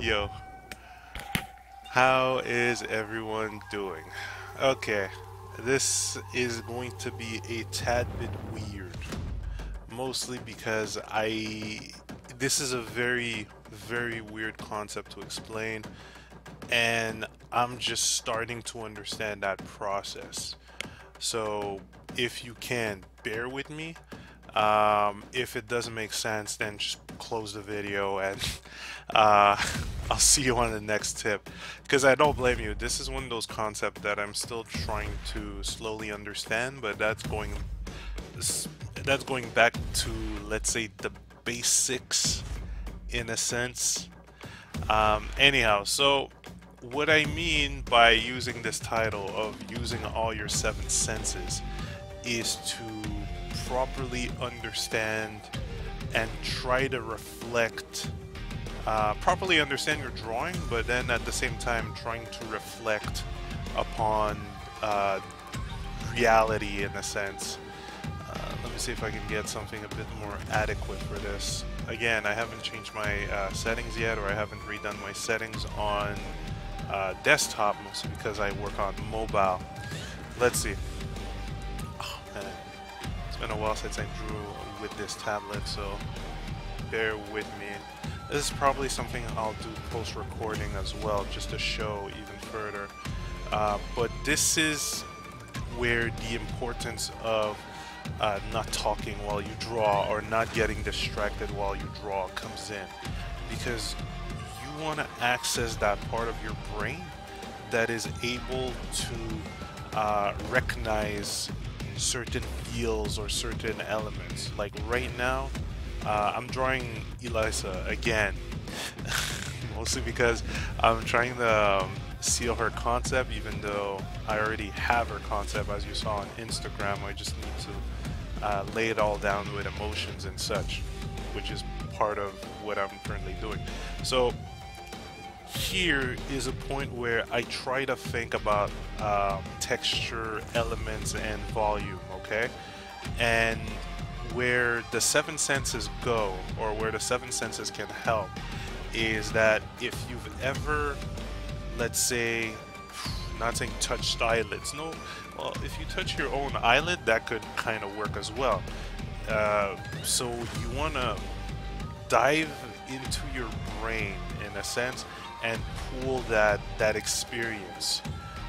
Yo. How is everyone doing? Okay, this is going to be a tad bit weird. Mostly because I... This is a very, very weird concept to explain. And I'm just starting to understand that process. So, if you can, bear with me. Um, if it doesn't make sense, then just close the video and uh, I'll see you on the next tip. Because I don't blame you. This is one of those concepts that I'm still trying to slowly understand, but that's going that's going back to let's say the basics in a sense. Um, anyhow, so what I mean by using this title of using all your seven senses is to properly understand and try to reflect, uh, properly understand your drawing, but then at the same time trying to reflect upon uh, reality in a sense. Uh, let me see if I can get something a bit more adequate for this. Again, I haven't changed my uh, settings yet, or I haven't redone my settings on uh, desktop, mostly because I work on mobile. Let's see. Been a while since I drew with this tablet, so bear with me. This is probably something I'll do post-recording as well, just to show even further. Uh, but this is where the importance of uh, not talking while you draw or not getting distracted while you draw comes in. Because you want to access that part of your brain that is able to uh, recognize certain feels or certain elements. Like right now, uh, I'm drawing Elisa again, mostly because I'm trying to um, seal her concept, even though I already have her concept, as you saw on Instagram. I just need to uh, lay it all down with emotions and such, which is part of what I'm currently doing. So here is a point where I try to think about um, texture, elements, and volume, okay? And where the seven senses go, or where the seven senses can help, is that if you've ever, let's say, not saying touched eyelids, no, well, if you touch your own eyelid, that could kind of work as well. Uh, so you want to dive into your brain in a sense and pool that that experience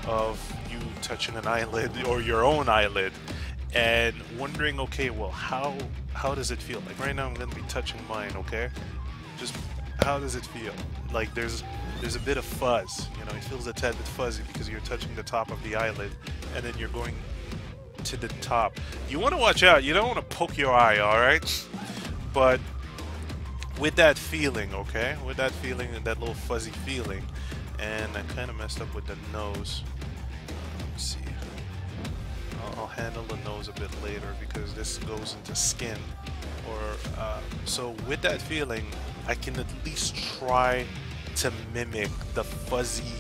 of you touching an eyelid or your own eyelid and wondering okay well how how does it feel? Like right now i'm gonna be touching mine okay? Just how does it feel? Like there's there's a bit of fuzz you know it feels a tad bit fuzzy because you're touching the top of the eyelid and then you're going to the top. You want to watch out you don't want to poke your eye all right? But with that feeling, okay? With that feeling and that little fuzzy feeling. And I kind of messed up with the nose. Let's see. I'll, I'll, handle the nose a bit later because this goes into skin. Or uh, So with that feeling, I can at least try to mimic the fuzzy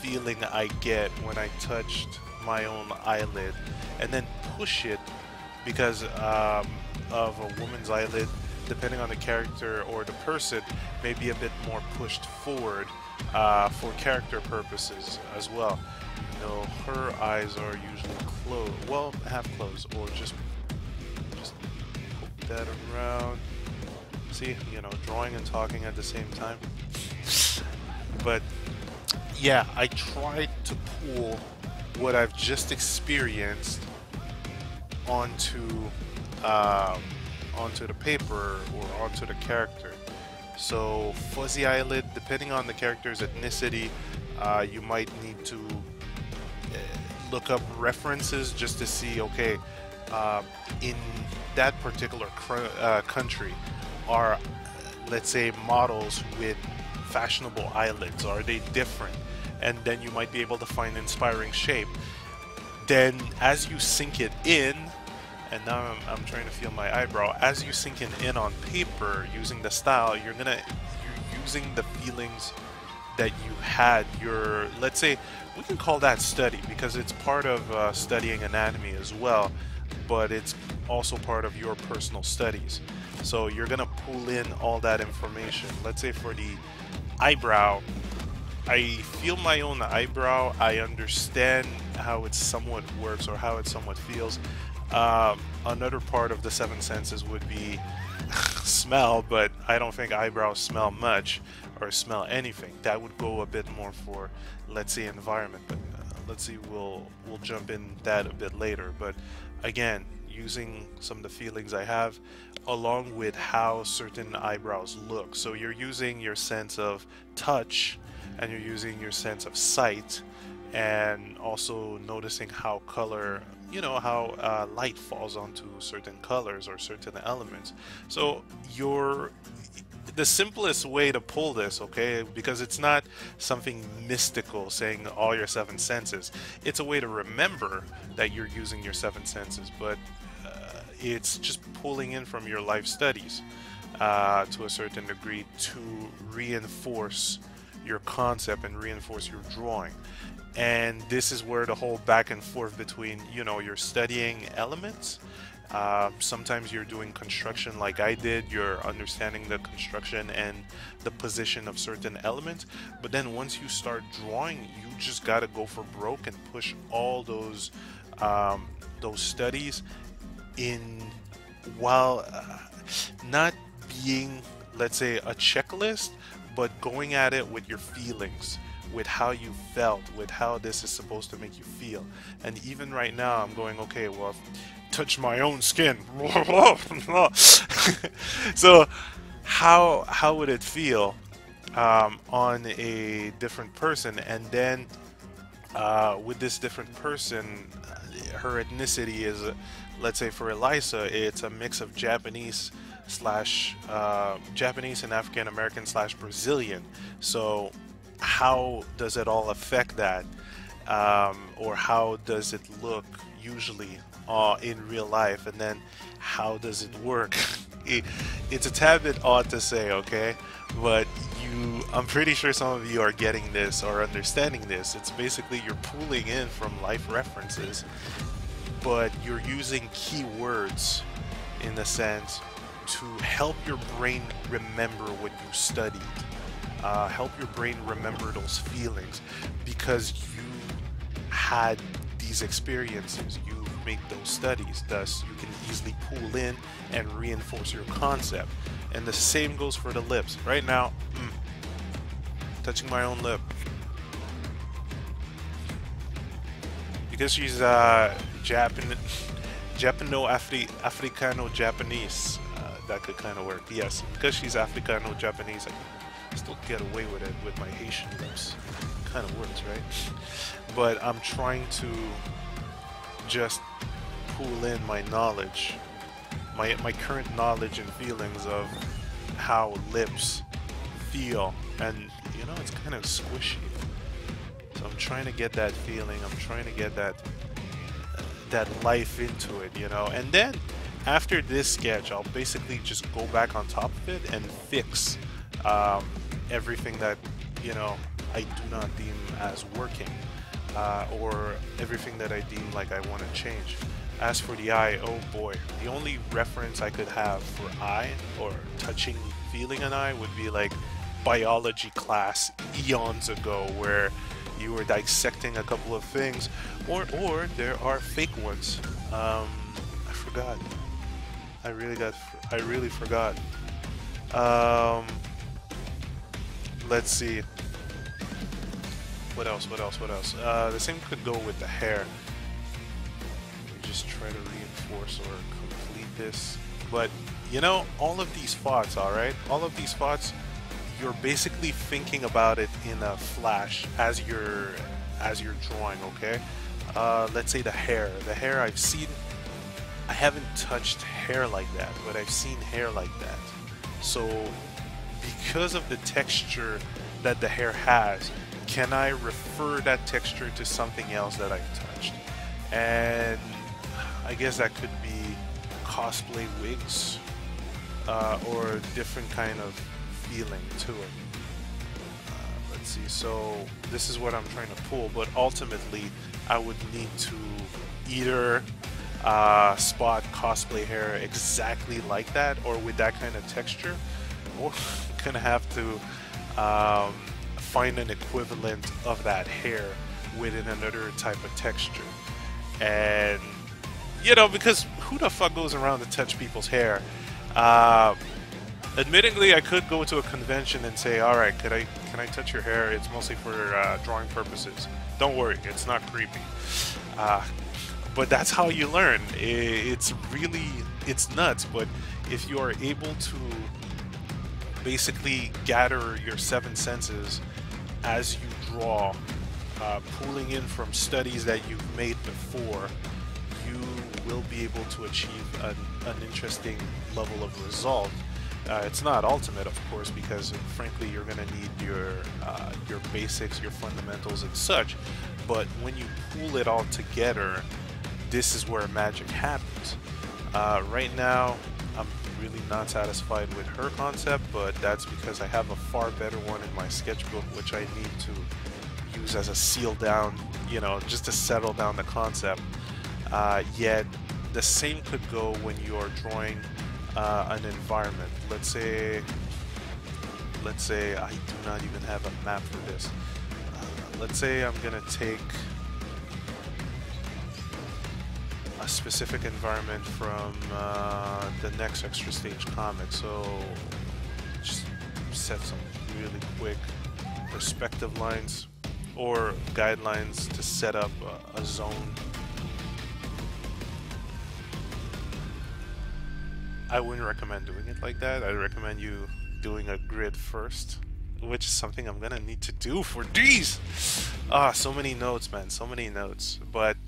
feeling I get when I touched my own eyelid and then push it because um, of a woman's eyelid depending on the character or the person, may be a bit more pushed forward uh, for character purposes as well. You know, her eyes are usually closed, well, half closed, or just, just poke that around. See, you know, drawing and talking at the same time. but yeah, I tried to pull what I've just experienced onto um, onto the paper or onto the character. So fuzzy eyelid, depending on the character's ethnicity, uh, you might need to uh, look up references just to see, okay, uh, in that particular uh, country, are, let's say, models with fashionable eyelids? Are they different? And then you might be able to find inspiring shape. Then, as you sink it in, and now I'm, I'm, trying to feel my eyebrow. As you sink in, in on paper using the style, you're gonna you're using the feelings that you had. Your let's say we can call that study because it's part of uh, studying anatomy as well, but it's also part of your personal studies. So you're gonna pull in all that information. Let's say for the eyebrow, I feel my own eyebrow. I understand how it somewhat works or how it somewhat feels. Um, another part of the seven senses would be smell, but I don't think eyebrows smell much or smell anything. That would go a bit more for, let's say, environment. But uh, let's see, we'll we'll jump in that a bit later. But again, using some of the feelings I have, along with how certain eyebrows look. So you're using your sense of touch, and you're using your sense of sight, and also noticing how color you know how uh, light falls onto certain colors or certain elements. So your the simplest way to pull this okay because it's not something mystical saying all your seven senses. It's a way to remember that you're using your seven senses but uh, it's just pulling in from your life studies uh, to a certain degree to reinforce your concept and reinforce your drawing and this is where the whole back and forth between you know you're studying elements uh, sometimes you're doing construction like I did you're understanding the construction and the position of certain elements but then once you start drawing you just gotta go for broke and push all those um, those studies in while uh, not being let's say a checklist but going at it with your feelings with how you felt, with how this is supposed to make you feel. And even right now, I'm going, okay, well, touch my own skin. so, how how would it feel um, on a different person? And then uh, with this different person, her ethnicity is, let's say for Elisa, it's a mix of Japanese slash uh, Japanese and African American slash Brazilian. So how does it all affect that? Um, or how does it look usually uh, in real life? And then how does it work? it, it's a tad bit odd to say, okay? But you, I'm pretty sure some of you are getting this or understanding this. It's basically you're pulling in from life references, but you're using keywords in a sense to help your brain remember what you studied uh, help your brain remember those feelings because you had these experiences, you made those studies, thus you can easily pull in and reinforce your concept. And the same goes for the lips. Right now, mm, touching my own lip. Because she's uh, Japan, Japano Afri Africano Japanese, uh, that could kind of work. Yes, because she's Africano Japanese, I still get away with it with my Haitian lips. Kind of works, right? But I'm trying to just pull in my knowledge, my my current knowledge and feelings of how lips feel, and you know it's kind of squishy. So I'm trying to get that feeling. I'm trying to get that that life into it, you know. And then after this sketch, I'll basically just go back on top of it and fix um, everything that you know I do not deem as working uh, or everything that I deem like I want to change. As for the eye, oh boy, the only reference I could have for eye or touching, feeling an eye would be like biology class eons ago where you were dissecting a couple of things or or there are fake ones. Um, I forgot. I really got I really forgot. Um, let's see. What else? What else? What else? Uh, the same could go with the hair. just try to reinforce or complete this. But you know, all of these thoughts, all right, all of these thoughts, you're basically thinking about it in a flash as you're as you're drawing. Okay. Uh, let's say the hair. The hair I've seen. I haven't touched hair like that, but I've seen hair like that. So because of the texture that the hair has, can I refer that texture to something else that I've touched? And I guess that could be cosplay wigs uh, or a different kind of feeling to it. Uh, let's see, so this is what I'm trying to pull, but ultimately I would need to either uh, spot cosplay hair exactly like that or with that kind of texture or gonna have to um, find an equivalent of that hair within another type of texture. And, you know, because who the fuck goes around to touch people's hair? Uh, admittingly, I could go to a convention and say, all right, could I, can I touch your hair? It's mostly for uh, drawing purposes. Don't worry, it's not creepy. Uh, but that's how you learn. It's really, it's nuts. But if you are able to basically gather your seven senses as you draw, uh, pulling in from studies that you've made before, you will be able to achieve an, an interesting level of result. Uh, it's not ultimate, of course, because frankly, you're going to need your uh, your basics, your fundamentals, and such. But when you pull it all together, this is where magic happens. Uh, right now, really not satisfied with her concept, but that's because I have a far better one in my sketchbook, which I need to use as a seal down, you know, just to settle down the concept. Uh, yet, the same could go when you are drawing uh, an environment. Let's say, let's say I do not even have a map for this. Uh, let's say I'm gonna take a specific environment from uh, the next extra stage comic. So just set some really quick perspective lines or guidelines to set up a, a zone. I wouldn't recommend doing it like that. I'd recommend you doing a grid first, which is something I'm gonna need to do for these. Ah, so many notes, man, so many notes. But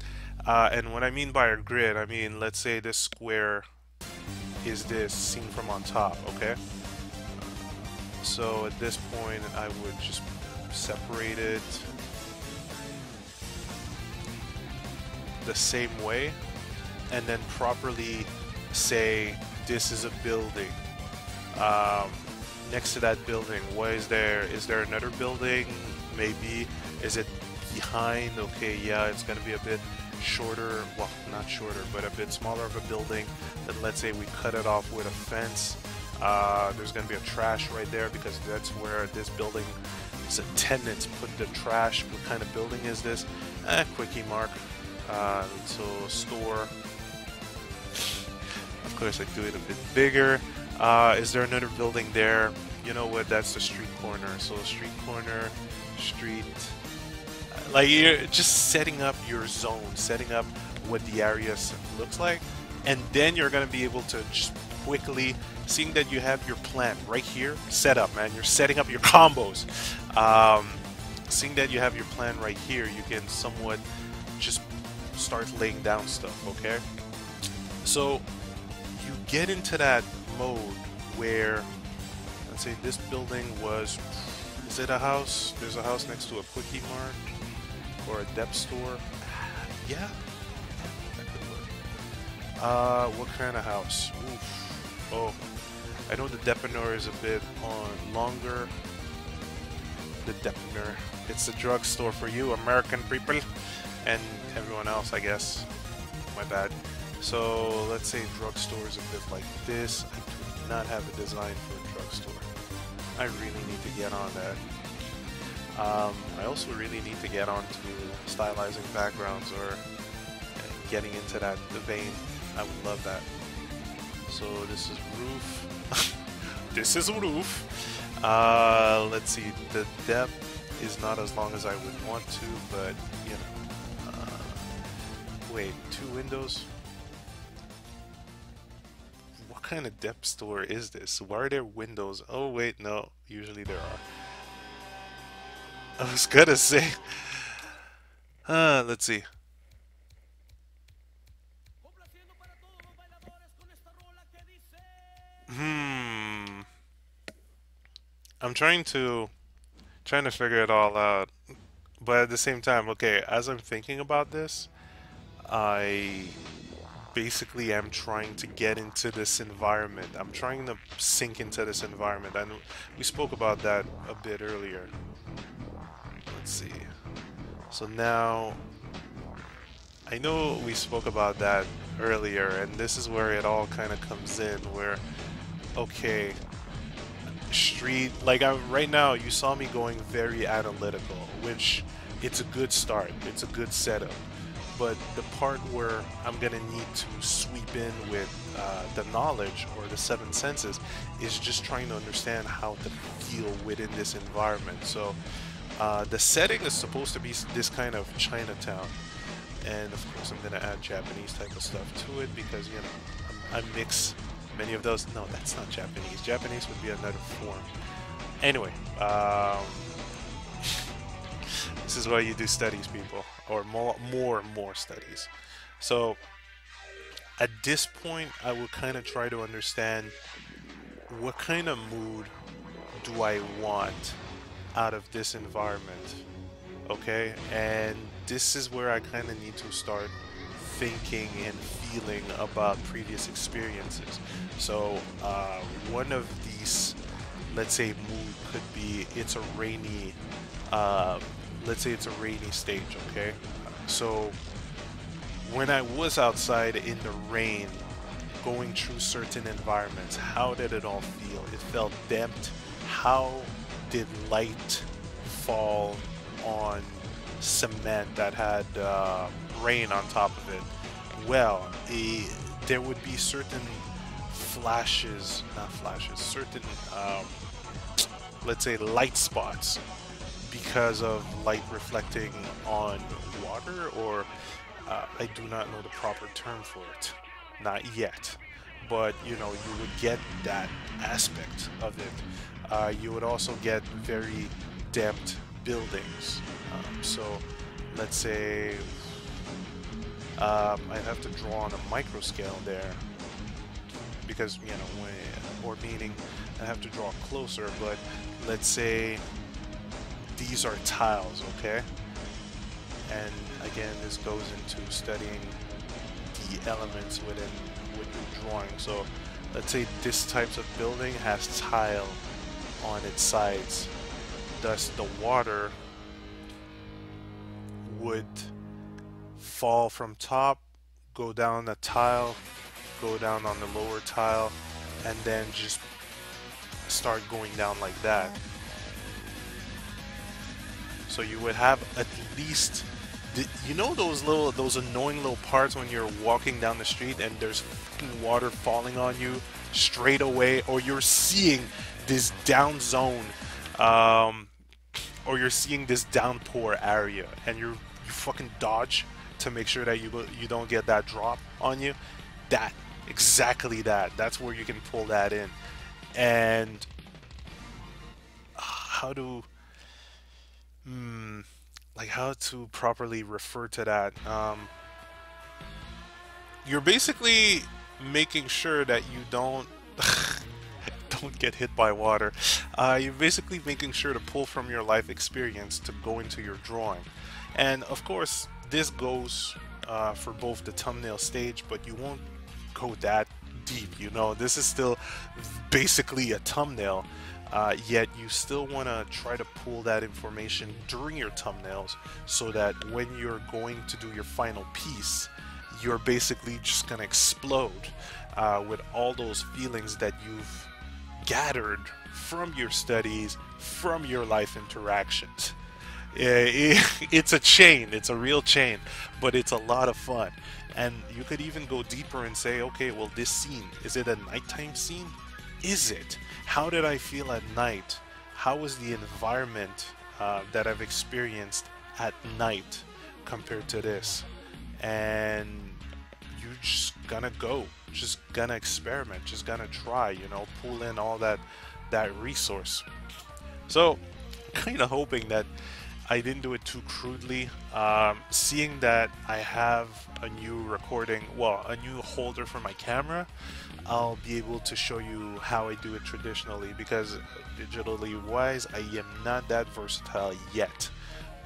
uh, and what I mean by a grid, I mean, let's say this square is this seen from on top, okay? So at this point, I would just separate it the same way and then properly say this is a building. Um, next to that building, what is there? Is there another building? Maybe. Is it behind? Okay, yeah, it's going to be a bit shorter, well, not shorter, but a bit smaller of a building, then let's say we cut it off with a fence. Uh, there's going to be a trash right there because that's where this building a tenants put the trash. What kind of building is this? Eh, quickie mart. Uh, so store. Of course, I do it a bit bigger. Uh, is there another building there? You know what? That's the street corner. So street corner, street like you're just setting up your zone, setting up what the area looks like, and then you're gonna be able to just quickly, seeing that you have your plan right here set up, man. You're setting up your combos. Um, seeing that you have your plan right here, you can somewhat just start laying down stuff. Okay, so you get into that mode where, let's say this building was. Is it a house? There's a house next to a quickie mart or a depth store. Yeah, that could work. Uh, what kind of house? Oof. Oh, I know the Depanneur is a bit on longer. The Depanneur. It's a drugstore for you, American people, and everyone else, I guess. My bad. So let's say drugstore is a bit like this. I do not have a design for a drugstore. I really need to get on that. Um, I also really need to get onto stylizing backgrounds or getting into that vein. I would love that. So this is roof. this is roof. Uh, let's see. The depth is not as long as I would want to, but you know. Uh, wait, two windows. What kind of depth store is this? Why are there windows? Oh wait, no. Usually there are. I was gonna say. Uh, let's see. Hmm. I'm trying to trying to figure it all out, but at the same time, okay, as I'm thinking about this, I basically am trying to get into this environment. I'm trying to sink into this environment, and we spoke about that a bit earlier. Let's see. So now, I know we spoke about that earlier, and this is where it all kind of comes in, where, okay, street like I, right now you saw me going very analytical which it's a good start it's a good setup but the part where i'm gonna need to sweep in with uh, the knowledge or the seven senses is just trying to understand how to feel within this environment so uh, the setting is supposed to be this kind of chinatown and of course i'm gonna add japanese type of stuff to it because you know i mix many of those. No, that's not Japanese. Japanese would be another form. Anyway, um, this is why you do studies, people, or more, more, more studies. So at this point, I will kind of try to understand what kind of mood do I want out of this environment. Okay, and this is where I kind of need to start thinking and feeling about previous experiences. So uh, one of these, let's say, mood could be it's a rainy, uh, let's say it's a rainy stage, okay? So when I was outside in the rain, going through certain environments, how did it all feel? It felt damped. How did light fall on cement that had uh, rain on top of it? Well, there would be certain flashes, not flashes, certain, um, let's say, light spots because of light reflecting on water, or uh, I do not know the proper term for it, not yet. But you know, you would get that aspect of it. Uh, you would also get very damped buildings. Um, so, let's say um, I have to draw on a micro scale there because you know or meaning I have to draw closer but let's say these are tiles okay and again this goes into studying the elements within with your drawing so let's say this types of building has tile on its sides thus the water would fall from top go down the tile go down on the lower tile and then just start going down like that. So you would have at least, you know those little, those annoying little parts when you're walking down the street and there's water falling on you straight away, or you're seeing this down zone, um, or you're seeing this downpour area, and you you fucking dodge to make sure that you you don't get that drop on you. That exactly that. That's where you can pull that in. And uh, how to, hmm, like how to properly refer to that. Um, you're basically making sure that you don't don't get hit by water. Uh, you're basically making sure to pull from your life experience to go into your drawing. And of course, this goes uh, for both the thumbnail stage, but you won't go that deep. You know, this is still basically a thumbnail. Uh, yet you still want to try to pull that information during your thumbnails so that when you're going to do your final piece, you're basically just going to explode uh, with all those feelings that you've gathered from your studies, from your life interactions. It's a chain, it's a real chain, but it's a lot of fun. And you could even go deeper and say, okay, well, this scene, is it a nighttime scene? Is it? How did I feel at night? How was the environment uh, that I've experienced at night compared to this? And you're just gonna go, just gonna experiment, just gonna try, you know, pull in all that that resource. So, kind of hoping that I didn't do it too crudely. Um, seeing that I have a new recording, well, a new holder for my camera, I'll be able to show you how I do it traditionally because digitally wise, I am not that versatile yet.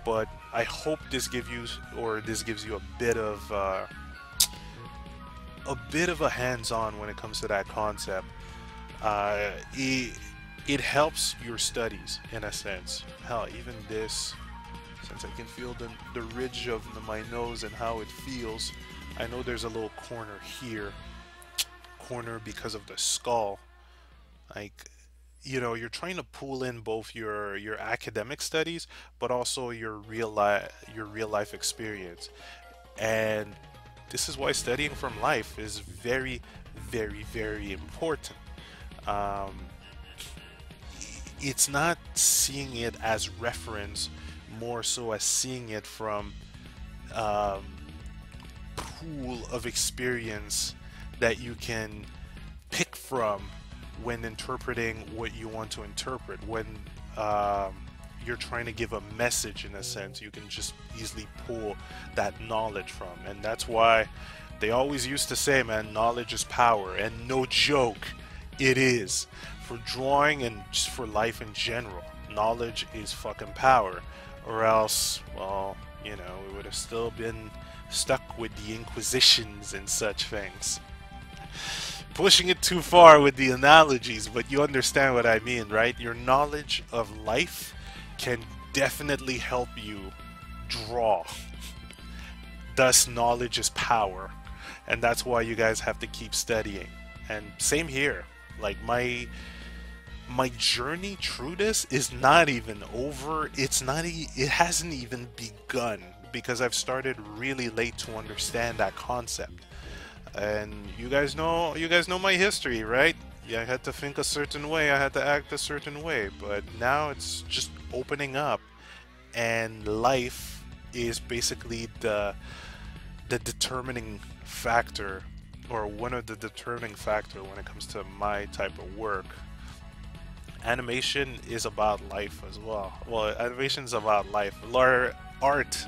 But I hope this gives you, or this gives you a bit of, uh, a bit of a hands-on when it comes to that concept. Uh, it, it helps your studies in a sense. Hell, even this since I can feel the, the ridge of the, my nose and how it feels. I know there's a little corner here. Corner because of the skull. Like, you know you're trying to pull in both your your academic studies but also your real life your real life experience. And this is why studying from life is very very very important. Um, it's not seeing it as reference more so as seeing it from um, pool of experience that you can pick from when interpreting what you want to interpret. When um, you're trying to give a message, in a sense, you can just easily pull that knowledge from. And that's why they always used to say, man, knowledge is power. And no joke, it is. For drawing and just for life in general, knowledge is fucking power. Or else, well, you know, we would have still been stuck with the Inquisitions and such things pushing it too far with the analogies, but you understand what I mean, right? Your knowledge of life can definitely help you draw. Thus, knowledge is power, and that's why you guys have to keep studying. And same here. Like my my journey through this is not even over. It's not. E it hasn't even begun because I've started really late to understand that concept and you guys know you guys know my history right? Yeah, I had to think a certain way I had to act a certain way but now it's just opening up and life is basically the the determining factor or one of the determining factor when it comes to my type of work. Animation is about life as well. Well animation is about life. Art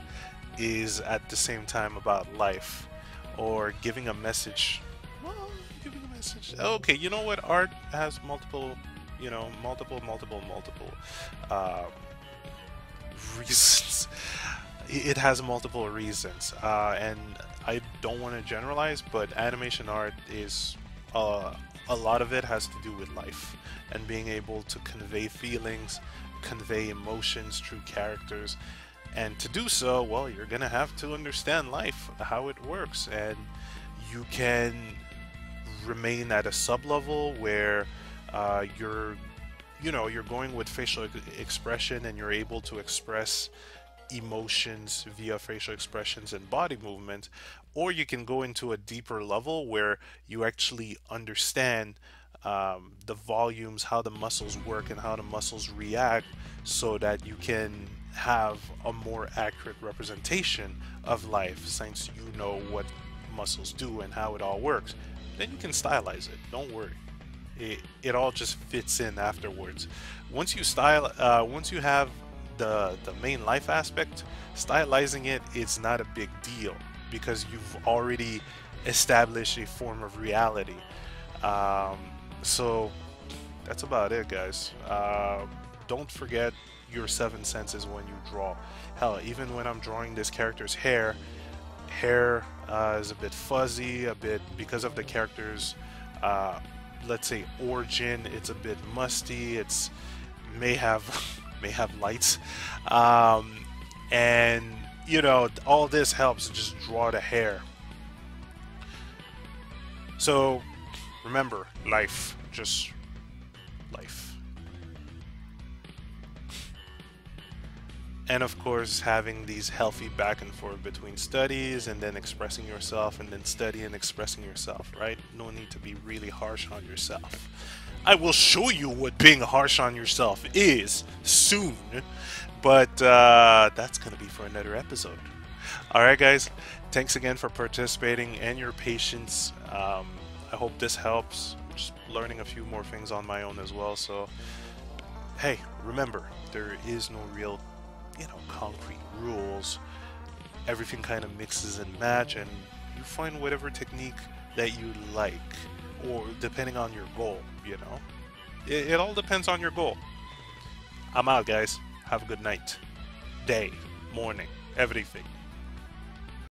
is at the same time about life or giving a message. Well, giving a message. Okay, you know what? Art has multiple, you know, multiple, multiple, multiple um, reasons. It has multiple reasons, uh, and I don't want to generalize, but animation art is uh, a lot of it has to do with life and being able to convey feelings, convey emotions through characters, and to do so, well, you're going to have to understand life, how it works. And you can remain at a sub level where uh, you're, you know, you're going with facial expression and you're able to express emotions via facial expressions and body movement. Or you can go into a deeper level where you actually understand um, the volumes, how the muscles work, and how the muscles react so that you can have a more accurate representation of life since you know what muscles do and how it all works. Then you can stylize it. Don't worry. It, it all just fits in afterwards. Once you style, uh, once you have the the main life aspect, stylizing it is not a big deal because you've already established a form of reality. Um, so that's about it, guys. Uh, don't forget your seven senses when you draw. Hell, even when I'm drawing this character's hair, hair uh, is a bit fuzzy, a bit because of the character's, uh, let's say, origin. It's a bit musty. It's may have may have lights, um, and you know all this helps just draw the hair. So remember, life, just life. And of course having these healthy back and forth between studies and then expressing yourself and then study and expressing yourself right? No need to be really harsh on yourself. I will show you what being harsh on yourself is soon but uh, that's gonna be for another episode. All right guys. Thanks again for participating and your patience. Um, i hope this helps. Just learning a few more things on my own as well so hey remember there is no real you know, concrete rules. Everything kind of mixes and match, and you find whatever technique that you like, or depending on your goal, you know. It, it all depends on your goal. I'm out, guys. Have a good night, day, morning, everything.